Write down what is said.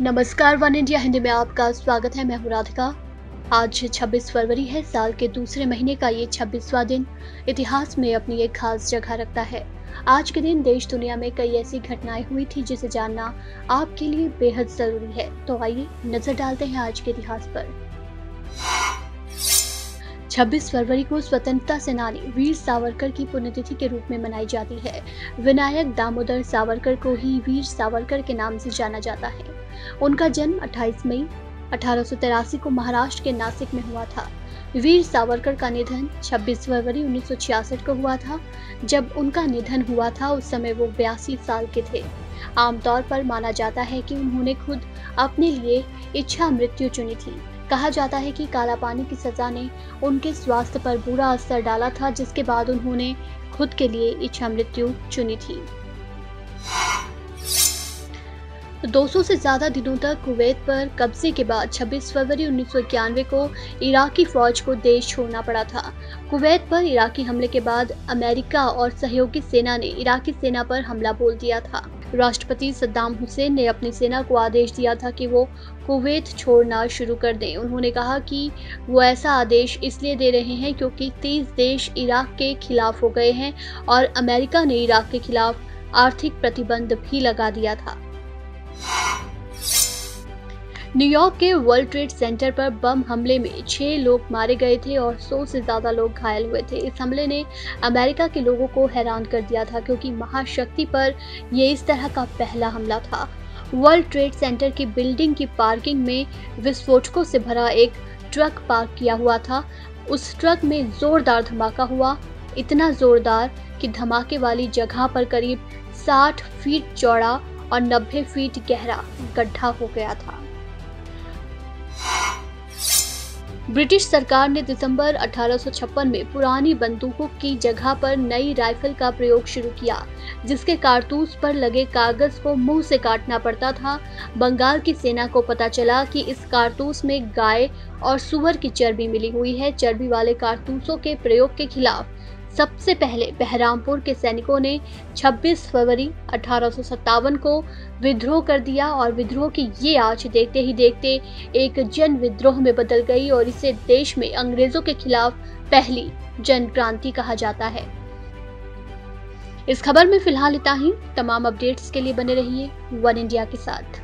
नमस्कार, one India Hindi में आपका स्वागत है। मैं हूँ राधिका। आज 26 फरवरी है, साल के दूसरे महीने का ये 26वां दिन इतिहास में अपनी एक खास जगह रखता है। आज के दिन देश दुनिया में कई ऐसी घटनाएँ हुई थी जिसे जानना आपके लिए बेहद ज़रूरी है। तो आइए नज़र डालते हैं आज के इतिहास पर। 26 फरवरी को स्वतंत्रता सेनानी वीर सावरकर की पुण्यतिथि के रूप में मनाई जाती है। विनायक दामोदर सावरकर को ही वीर सावरकर के नाम से जाना जाता है। उनका जन्म 28 मई अठारह को महाराष्ट्र के नासिक में हुआ था। वीर सावरकर का निधन 26 फरवरी 1966 को हुआ था। जब उनका निधन हुआ था, उस समय वो बयासी साल के थे। आमतौर पर माना जाता है कि उन्होंने खुद अपने लिए इच्छा मृत्यु चुनी थी। कहा जाता है कि काला पानी की सजा ने उनके स्वास्थ्य पर बुरा असर डाला था, जिसके बाद उन्होंने खुद के लिए इच्छा मृत्यु चुनी थी। 200 से ज़्यादा दिनों तक कुवैत पर कब्जे के बाद 26 फरवरी उन्नीस सौ इक्यानवे को इराकी फौज को देश छोड़ना पड़ा था। कुवैत पर इराकी हमले के बाद अमेरिका और सहयोगी सेना ने इराकी सेना पर हमला बोल दिया था। राष्ट्रपति सद्दाम हुसैन ने अपनी सेना को आदेश दिया था कि वो कुवैत छोड़ना शुरू कर दें। उन्होंने कहा कि वो ऐसा आदेश इसलिए दे रहे हैं क्योंकि तीस देश इराक के खिलाफ हो गए हैं और अमेरिका ने इराक के खिलाफ आर्थिक प्रतिबंध भी लगा दिया था। न्यूयॉर्क के वर्ल्ड ट्रेड सेंटर पर बम हमले में छह लोग मारे गए थे और सौ से ज़्यादा लोग घायल हुए थे। इस हमले ने अमेरिका के लोगों को हैरान कर दिया था क्योंकि महाशक्ति पर यह इस तरह का पहला हमला था। वर्ल्ड ट्रेड सेंटर की बिल्डिंग की पार्किंग में विस्फोटकों से भरा एक ट्रक पार्क किया हुआ था। उस ट्रक में जोरदार धमाका हुआ। इतना जोरदार कि धमाके वाली जगह पर करीब 60 फीट चौड़ा और 90 फीट गहरा गड्ढा हो गया था। ब्रिटिश सरकार ने दिसंबर 1856 में पुरानी बंदूकों की जगह पर नई राइफल का प्रयोग शुरू किया, जिसके कारतूस पर लगे कागज़ को मुँह से काटना पड़ता था। बंगाल की सेना को पता चला कि इस कारतूस में गाय और सुअर की चर्बी मिली हुई है। चर्बी वाले कारतूसों के प्रयोग के खिलाफ सबसे पहले बहरामपुर के सैनिकों ने 26 फरवरी अठारह को विद्रोह कर दिया और विद्रोह की ये आज देखते ही देखते एक जन विद्रोह में बदल गई और इसे देश में अंग्रेज़ों के खिलाफ पहली जन क्रांति कहा जाता है। इस खबर में फ़िलहाल इतना ही। तमाम अपडेट्स के लिए बने रहिए वन इंडिया के साथ।